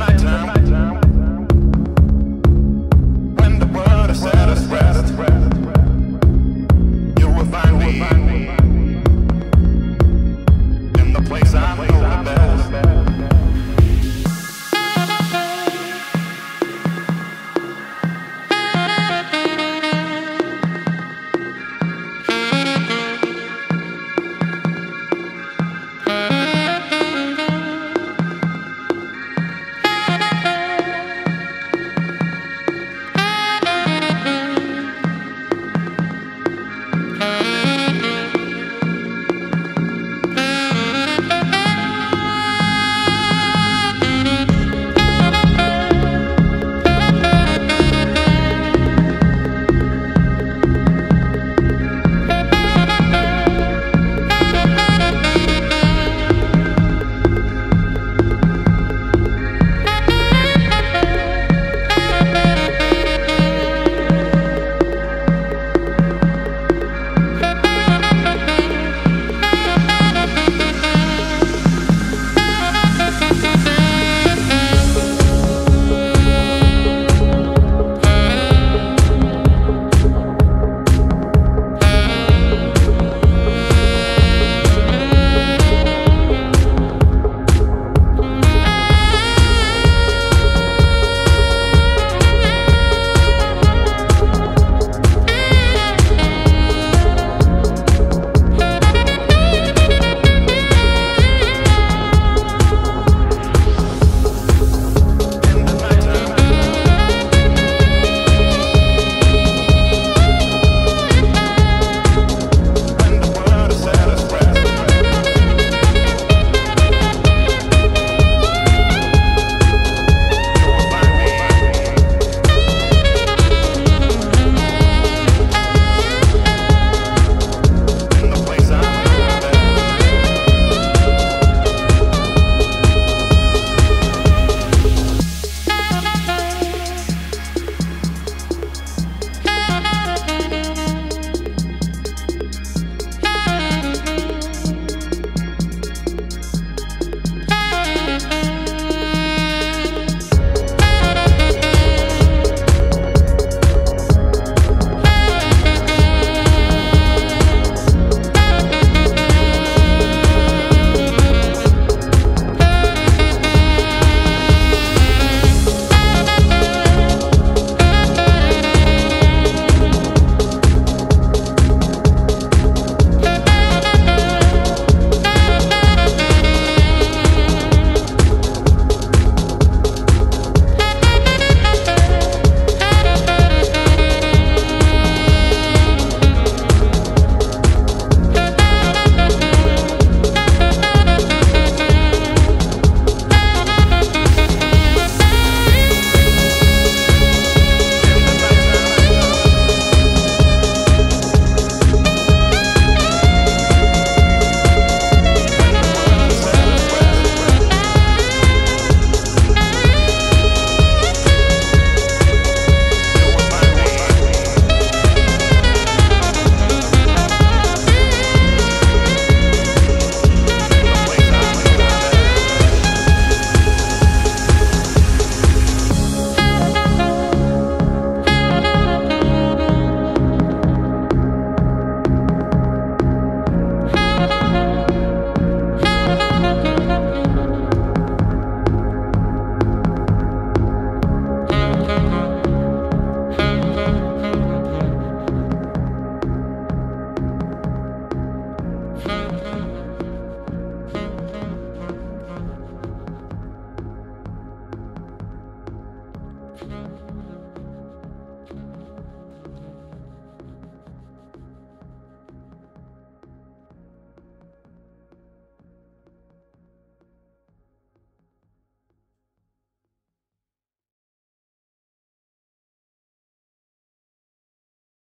nighttime.